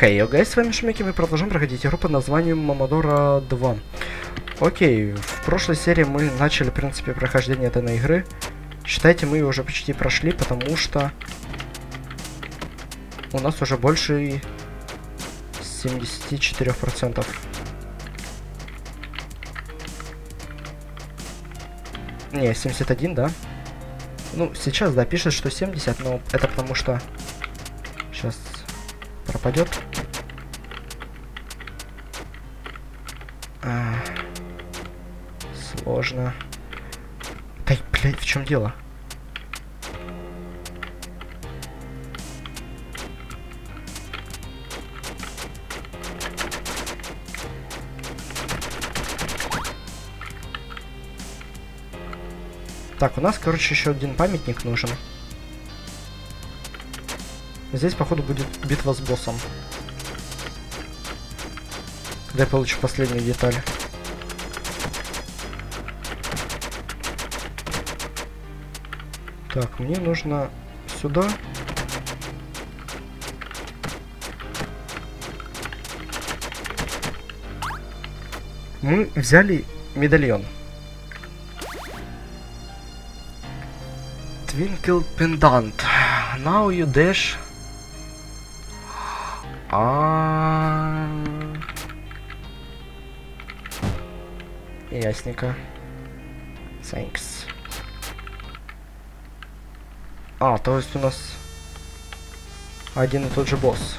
Хей, hey, гайс, с вами Шумики, мы продолжим проходить игру под названием Мамадора 2. Окей, в прошлой серии мы начали, в принципе, прохождение этой игры. Считайте, мы ее уже почти прошли, потому что у нас уже больше 74%. Не, 71, да? Ну, сейчас, да, пишет, что 70, но это потому что... Сейчас пропадет. Сложно. Да, блядь, в чем дело? Так, у нас, короче, еще один памятник нужен. Здесь, походу, будет битва с боссом. Когда я получу последнюю деталь. Так, мне нужно сюда. Мы взяли медальон. Twinkle Pendant. Now you dash. А. Ясненько. Thanks. А, то есть у нас один и тот же босс.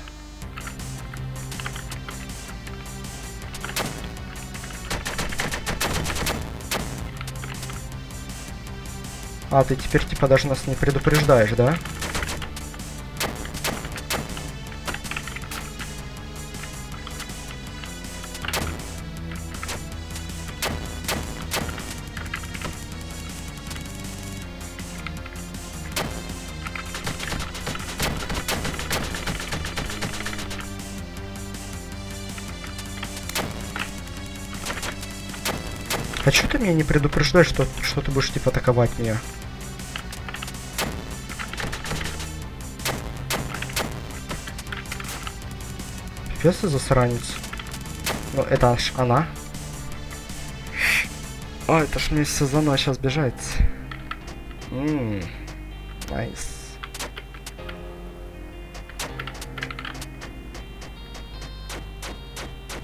А, ты теперь типа даже нас не предупреждаешь, да? Меня не предупреждаешь, что, что ты будешь типа атаковать меня? Пипец ты засранец. Ну, это аж она. О, это ж мне заново сейчас бежать. Ммм, найс.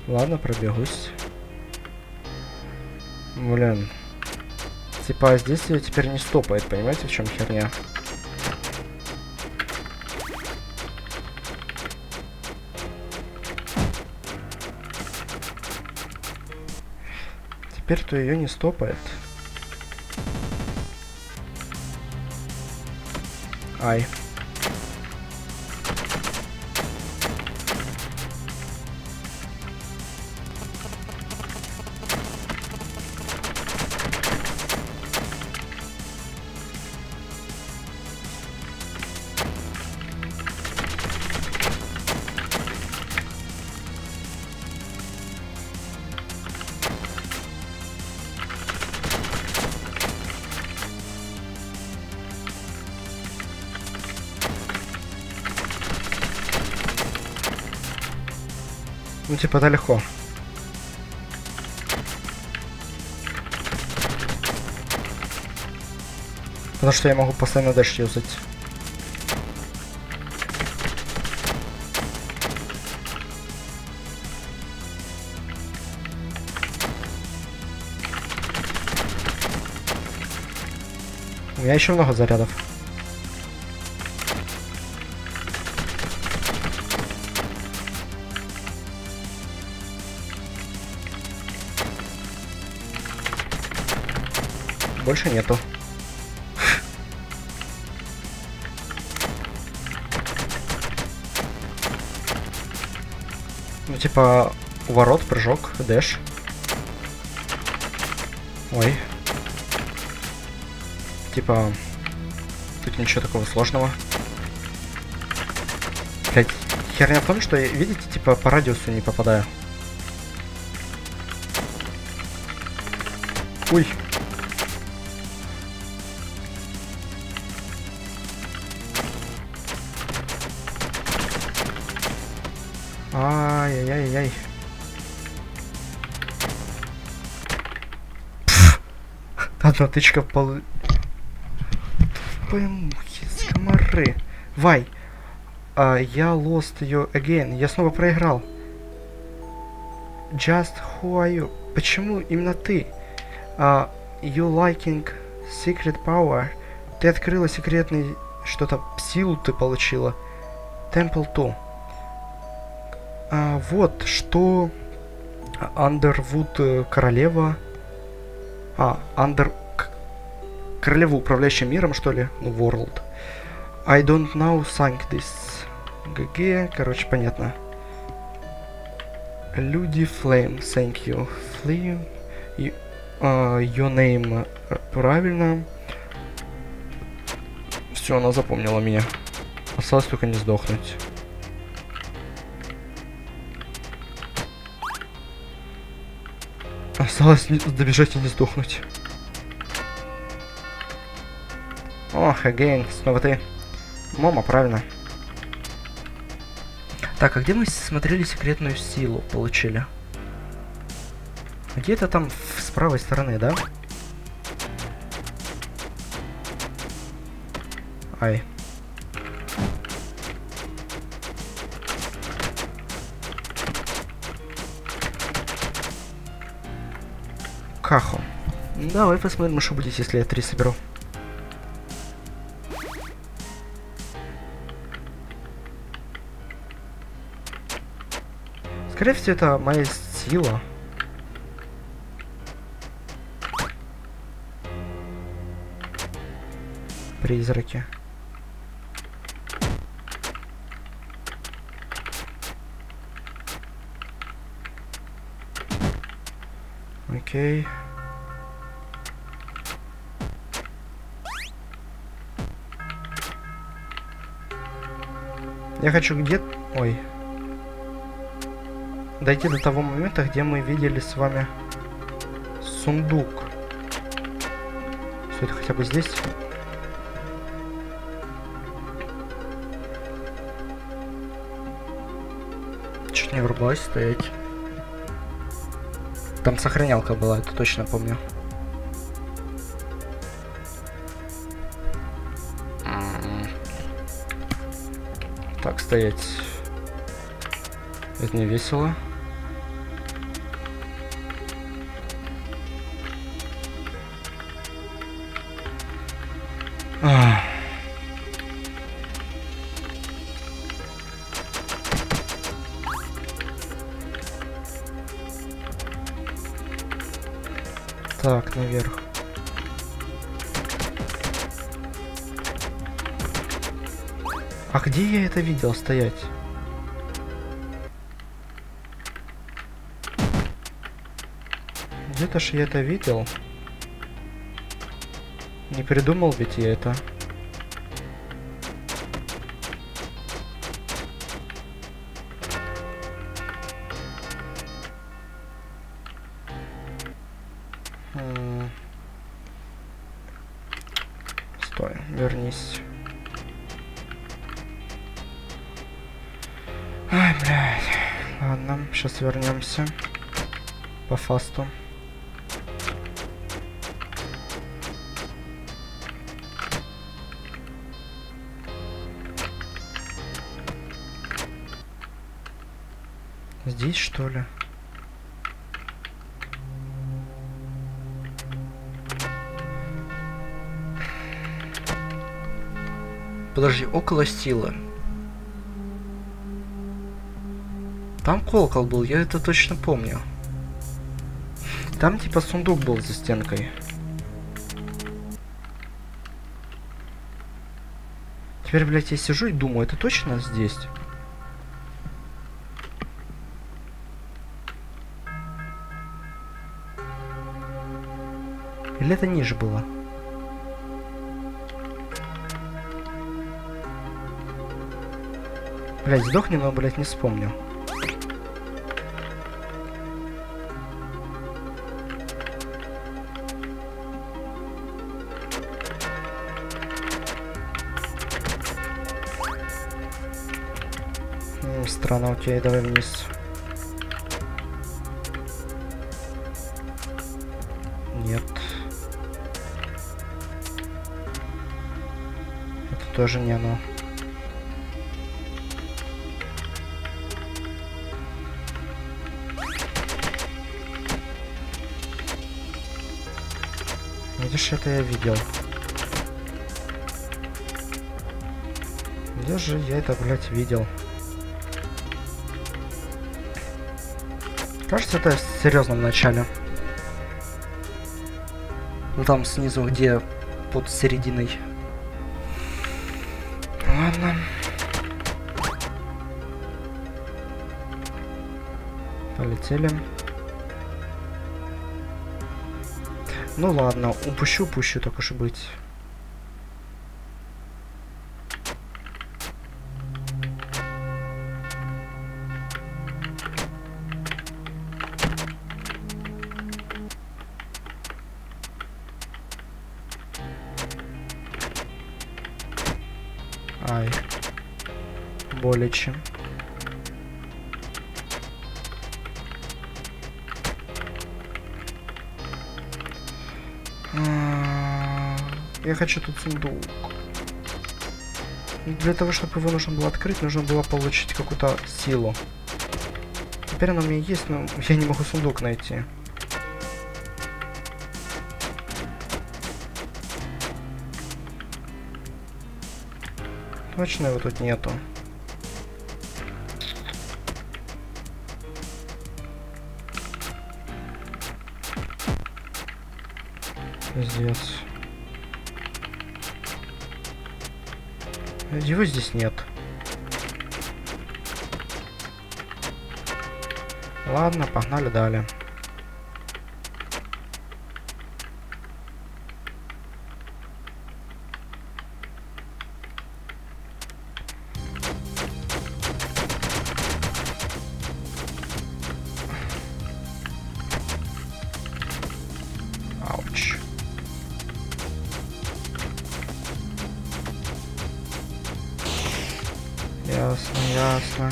Ладно, пробегусь. Блин. Типа здесь ее теперь не стопает, понимаете, в чем херня? Теперь-то ее не стопает. Ай. Типа, это легко. Потому что я могу постоянно дальше юзать. У меня еще много зарядов. Больше нету. Ну, типа, ворот, прыжок, дэш. Ой. Типа, тут ничего такого сложного. Блять, херня в том, что, видите, типа, по радиусу не попадаю. Ой. Одна тычка пол... Поймухи, скомары. Вай. А, я lost you again. Я снова проиграл. Just who are you? Почему именно ты? А, you liking secret power? Ты открыла секретный... Что-то... Силу ты получила. Temple 2. А, вот, что... Андервуд э, королева... А, Андер... Королева, управляющая миром, что ли? Ну, World. I don't know thank this. ГГ, короче, понятно. Люди Flame, thank you. Flame, uh, your name правильно. Все, она запомнила меня. Осталось только не сдохнуть. Осталось добежать и не сдохнуть. Ох, again, снова ты. Мома, правильно. Так, а где мы смотрели секретную силу, получили? Где-то там с правой стороны, да? Ай. Кахо. Давай посмотрим, что будет, если я три соберу. Скорее всего, это моя сила. Призраки. Окей. Я хочу где... Ой. Дойти до того момента, где мы видели с вами сундук. Все это хотя бы здесь. Чуть не врубалась стоять. Там сохранялка была, это точно помню. Так, стоять. Это не весело. А где я это видел стоять? Где-то ж я это видел. Не придумал ведь я это. Вернемся по фасту. Здесь что ли? Подожди, около стила. Там колокол был, я это точно помню. Там типа сундук был за стенкой. Теперь, блядь, я сижу и думаю, это точно здесь? Или это ниже было? Блять, сдохни, но, блять, не вспомню. экрана у тебя, давай вниз. Нет. Это тоже не оно. Видишь, это я видел. Где же я это, блядь, видел? Кажется, это в серьезном начале. Ну там снизу, где под серединой. Ладно. Полетели. Ну ладно, упущу, упущу, так уж и быть. Чем. А, Я хочу тут сундук. Для того, чтобы его нужно было открыть, нужно было получить какую-то силу. Теперь она у меня есть, но я не могу сундук найти. Точно его тут нету. Пиздец. Его здесь нет. Ладно, погнали далее. Ауч. Ясно, ясно.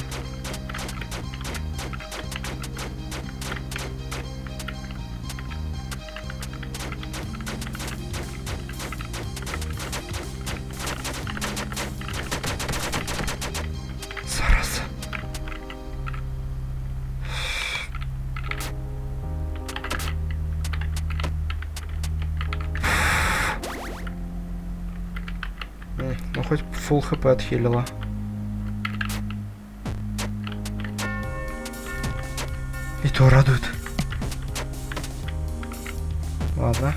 Ну хоть full хп отхилила. То радует. Ладно.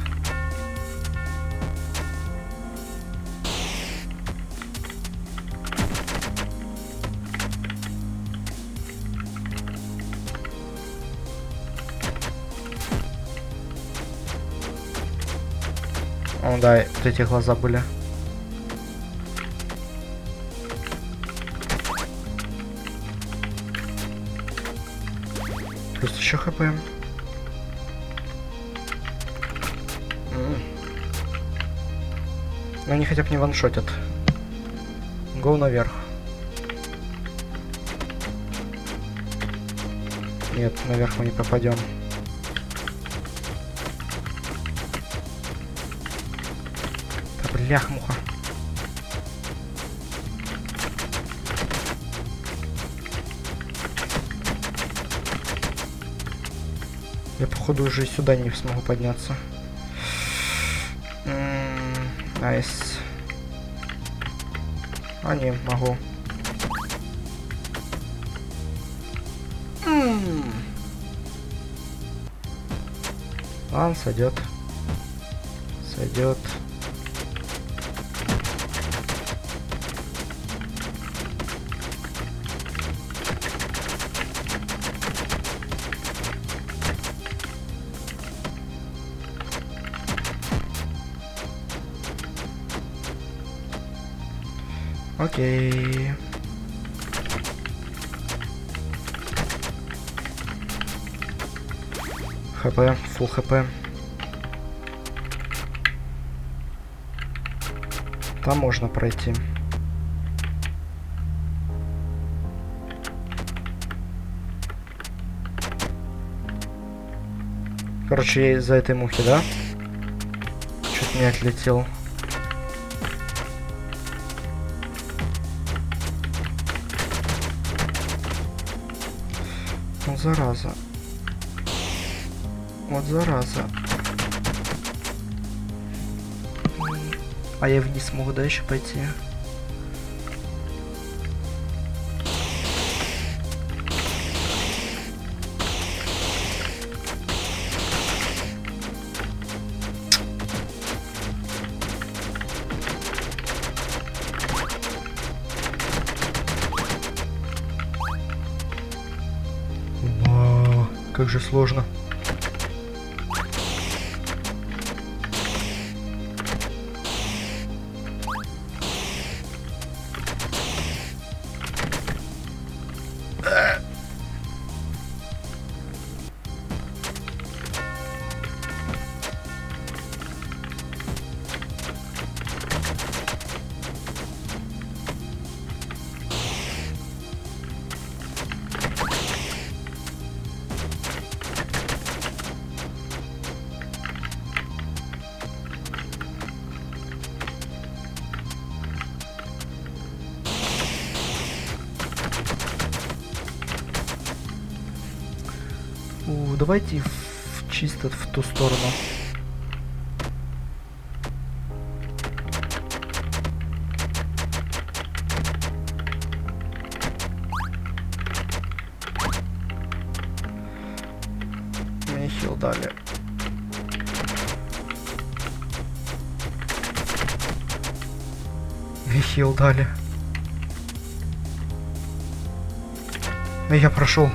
О, да, вот эти глаза были. Плюс еще хп. Но они хотя бы не ваншотят. Гоу наверх. Нет, наверх мы не попадем. Да бляха-муха. Я походу уже сюда не смогу подняться. Nice. А не, могу. Ладно, сойдет. Сойдет. Окей. ХП, фул ХП. Там можно пройти. Короче, я из-за этой мухи, да? меня отлетел. Вот зараза. Вот зараза. А я вниз могу, да, еще пойти? Же сложно. Давайте в, чисто в ту сторону. Мне хил дали. Мне дали. Я прошел.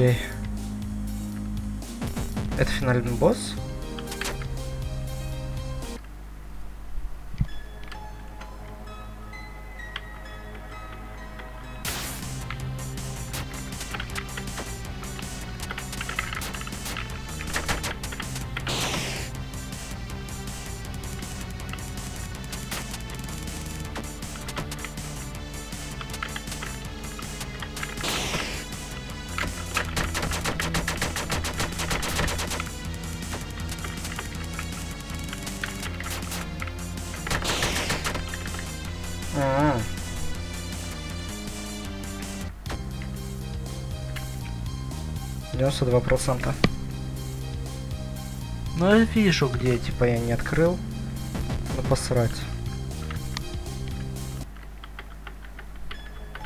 Окей. Это финальный босс? 92%. Ну я вижу, где типа я не открыл. Ну посрать.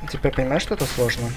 Типа, Теперь понимаешь, что это сложно?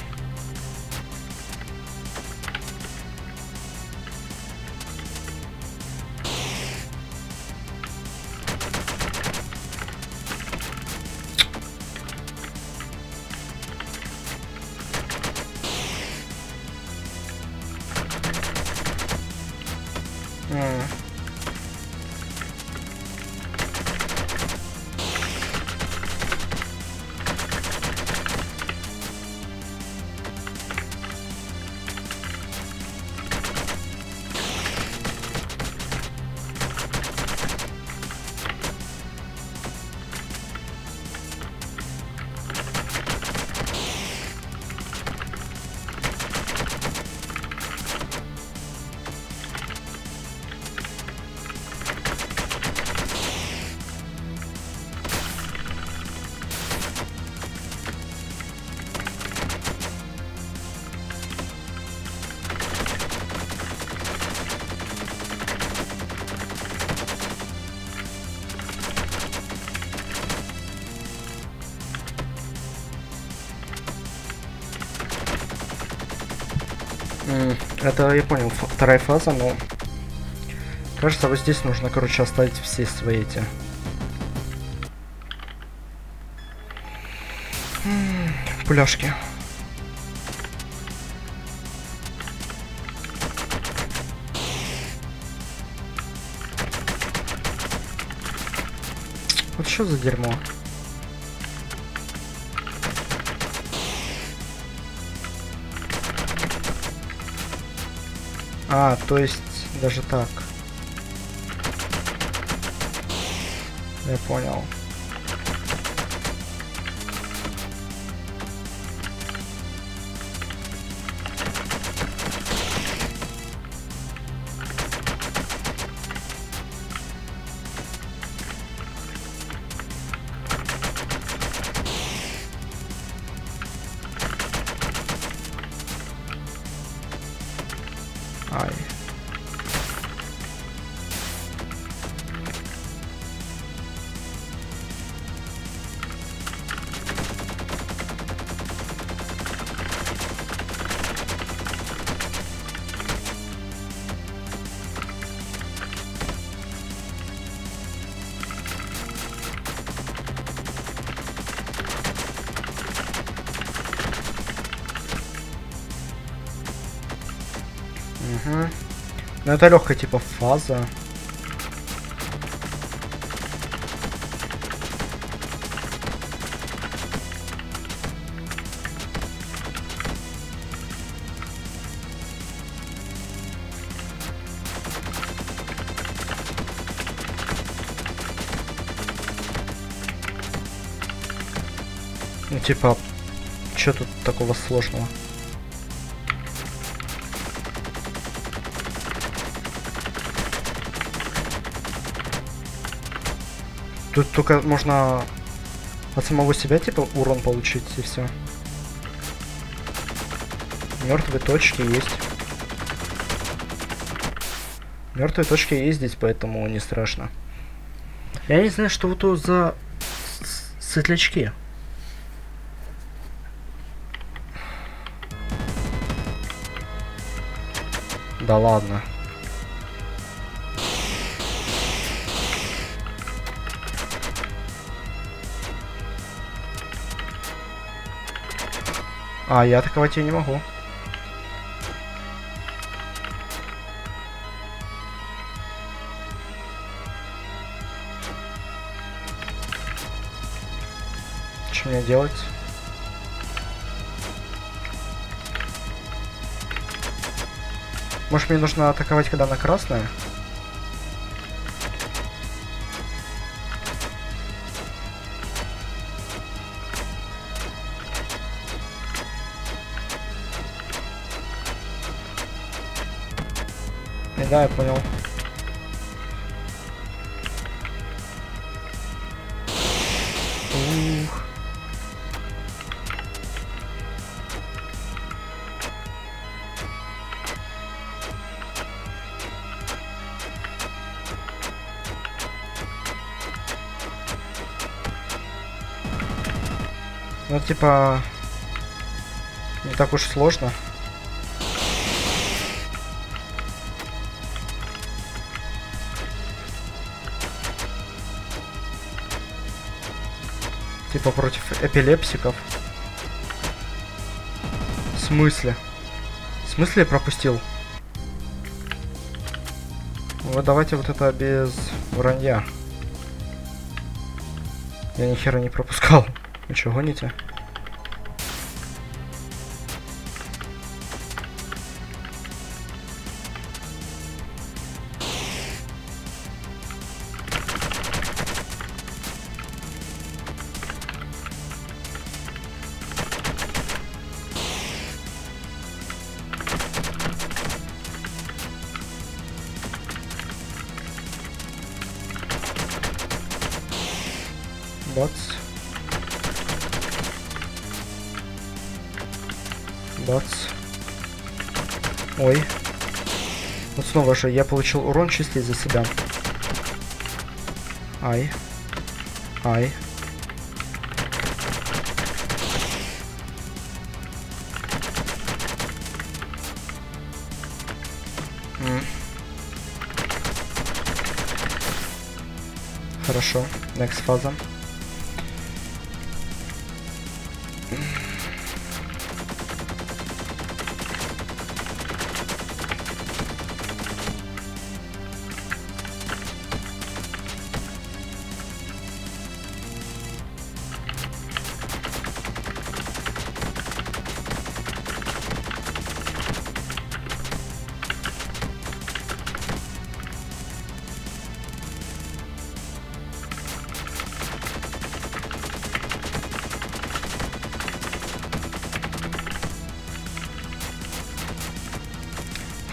Это я понял, вторая фаза, но кажется, вот здесь нужно, короче, оставить все свои эти. М, Пуляшки. Вот что за дерьмо? А, то есть даже так. Я понял. Угу. Ну это легкая типа фаза. Ну типа, что тут такого сложного? Тут только можно от самого себя типа урон получить и все. Мертвые точки есть. Мертвые точки есть здесь, поэтому не страшно. Я не знаю, что вот тут за светлячки. Да ладно. А, я атаковать ее не могу. Что мне делать? Может мне нужно атаковать, когда на красное? Да, я понял. Ух. Ну, типа, не так уж сложно. Типа против эпилепсиков. В смысле? В смысле пропустил? Вот давайте вот это без вранья. Я ни хера не пропускал. Вы что, гоните? Бац. Бац. Ой. Вот снова же я получил урон чисто из-за себя. Ай. Ай. Хорошо. Next фаза.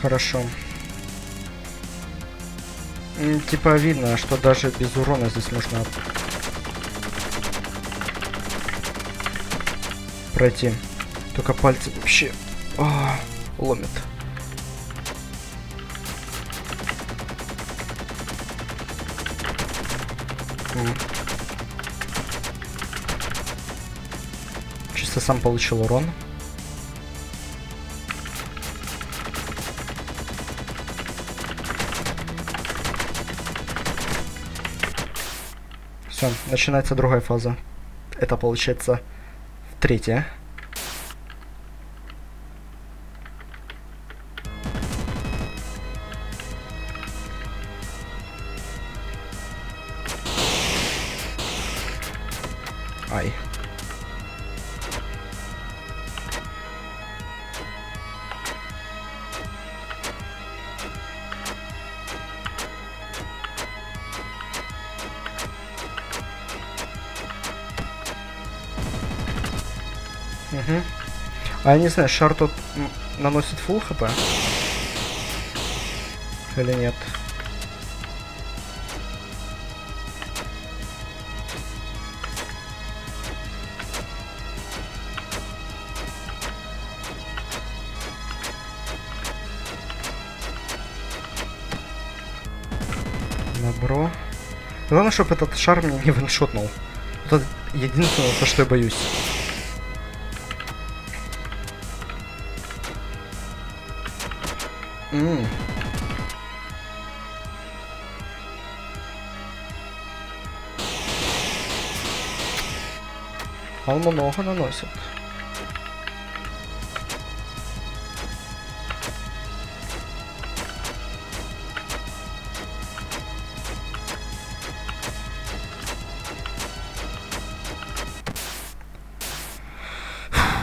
хорошо. Типа видно, что даже без урона здесь можно пройти. Только пальцы вообще а, О, ломят. Чисто сам получил урон. Все, начинается другая фаза. Это получается третья. Ай. А я не знаю, шар тут м, наносит full хп? Или нет? Добро. Главное, чтобы этот шар мне не ваншотнул. Это единственное, за что я боюсь. М. Он много наносит.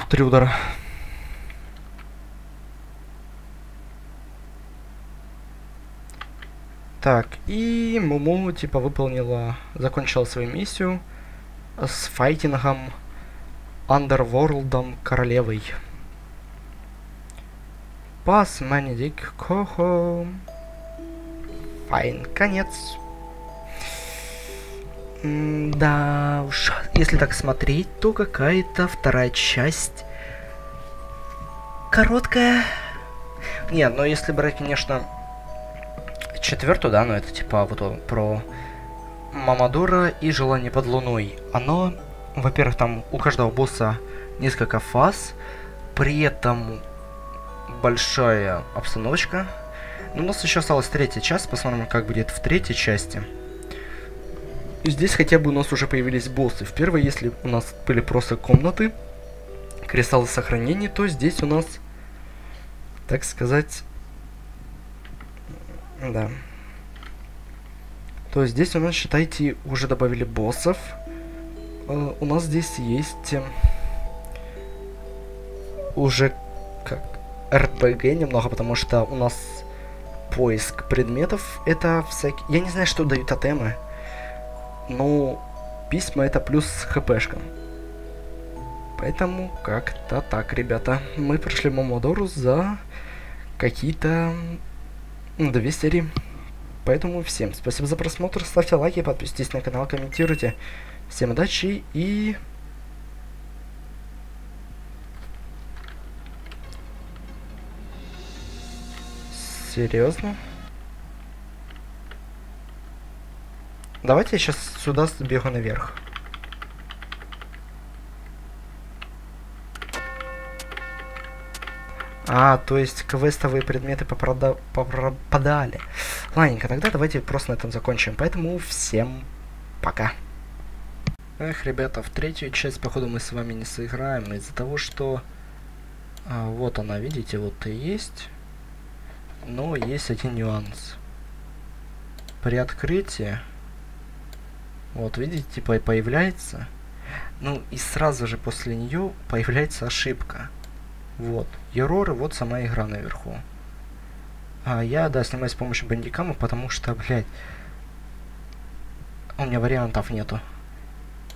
Три удара. Так, и Муму, типа, выполнила, закончила свою миссию с файтингом Андерворлдом королевой. Пас, Манидик, Кохо. Файн, конец. М, Да уж, если так смотреть, то какая-то вторая часть короткая. Нет, но если брать, конечно, четвертую, да, но это типа вот про Мамадора и Желание под луной. Оно, во-первых, там у каждого босса несколько фаз, при этом большая обстановочка. Но у нас еще осталась третья часть, посмотрим, как будет в третьей части. Здесь хотя бы у нас уже появились боссы. В первой, если у нас были просто комнаты, кристаллы сохранения, то здесь у нас, так сказать, да. То есть здесь у нас, считайте, уже добавили боссов. Э, у нас здесь есть э, уже как РПГ немного, потому что у нас поиск предметов это всякие... Я не знаю, что дают тотемы. Но письма это плюс хпшка. Поэтому как-то так, ребята. Мы прошли Момодору за какие-то м, две серии. Поэтому всем спасибо за просмотр, ставьте лайки, подписывайтесь на канал, комментируйте. Всем удачи и... Серьезно? Давайте я сейчас сюда сбегу наверх. А, то есть квестовые предметы попрода- попропадали. Ладненько, тогда давайте просто на этом закончим. Поэтому всем пока. Эх, ребята, в третью часть, походу, мы с вами не сыграем из-за того, что... а, вот она, видите, вот и есть. Но есть один нюанс. При открытии... Вот, видите, типа появляется. Ну, и сразу же после нее появляется ошибка. Вот. Ероры, вот сама игра наверху. А я, да, снимаю с помощью бандикама, потому что, блядь, у меня вариантов нету.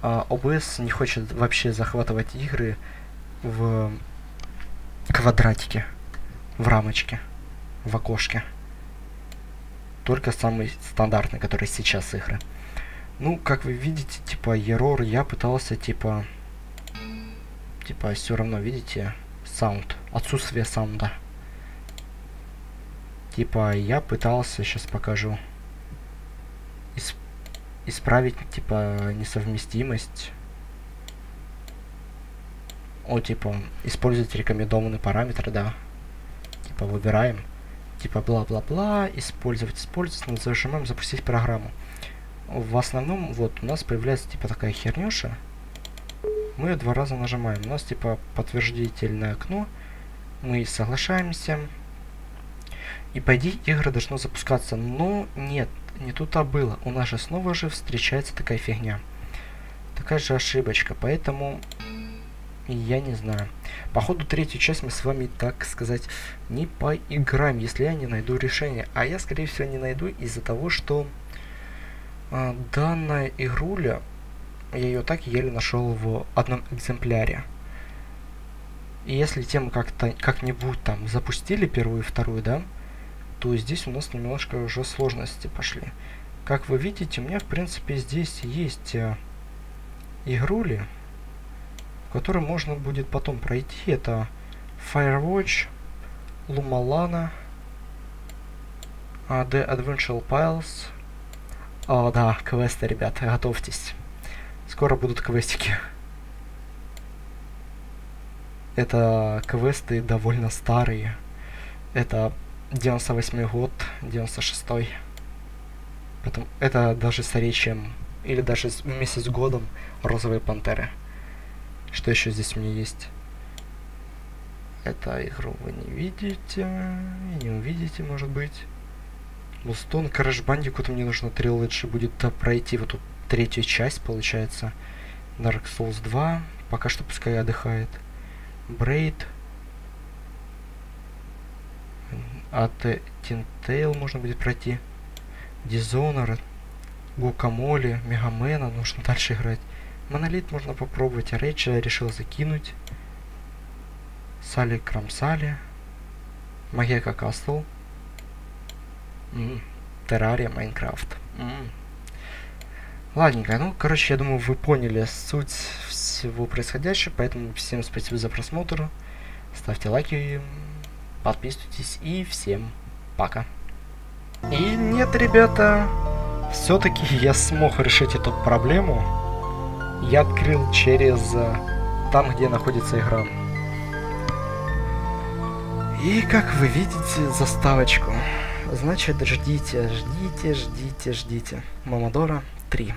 А OBS не хочет вообще захватывать игры в квадратике, в рамочке, в окошке. Только самый стандартный, который сейчас игры. Ну, как вы видите, типа, ерор я пытался, типа, типа, все равно, видите, саунд, отсутствие саунда. Типа, я пытался, сейчас покажу. Ис- исправить, типа, несовместимость. О, типа, использовать рекомендованный параметр, да. Типа, выбираем. Типа, бла-бла-бла, использовать, использовать, зажимаем запустить программу. В основном, вот, у нас появляется, типа, такая хернюша. Мы два раза нажимаем. У нас, типа, подтверждительное окно. Мы соглашаемся. И по идее игры должно запускаться. Но нет, не тут-то было. У нас же снова же встречается такая фигня. Такая же ошибочка. Поэтому я не знаю. Походу третью часть мы с вами, так сказать, не поиграем, если я не найду решение. А я, скорее всего, не найду из-за того, что э, данная игруля, я ее так еле нашел в одном экземпляре. И если тему как-то как-нибудь там запустили первую и вторую, да, то здесь у нас немножко уже сложности пошли. Как вы видите, у меня, в принципе, здесь есть э, игрули, которые можно будет потом пройти. Это Firewatch, Lumalana, uh, The Adventure Piles. О, да, квесты, ребята, готовьтесь. Скоро будут квестики. Это квесты довольно старые. Это 98 год, 96 -й. Потом, это даже старее, чем... Или даже вместе с годом Розовые Пантеры. Что еще здесь у меня есть? Это игру вы не видите. Не увидите, может быть. Бустон, Crash Bandicoot мне нужно трилоджи будет пройти вот эту третью часть, получается. Dark Souls 2. Пока что пускай отдыхает. Braid. От Tintale можно будет пройти. Dishonored. Гукамоли, Мегамена. Нужно дальше играть. Монолит можно попробовать, а Рейча решил закинуть. Сали Крамсали. Магека Кастл. Террария Майнкрафт. Ладненько, ну, короче, я думаю, вы поняли суть всего происходящего, поэтому всем спасибо за просмотр. Ставьте лайки, подписывайтесь и всем пока. И нет, ребята, все-таки я смог решить эту проблему я открыл через э, там, где находится игра. И как вы видите заставочку. Значит, ждите, ждите, ждите, ждите. Мамадора 3.